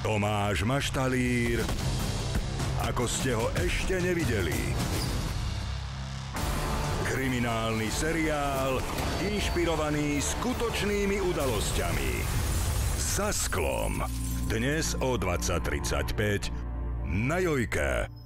Tomáš Maštalír, ako ste ho ešte nevideli. Kriminálny seriál inšpirovaný skutočnými udalosťami. Za sklom. Dnes o 20.35 na Jojke.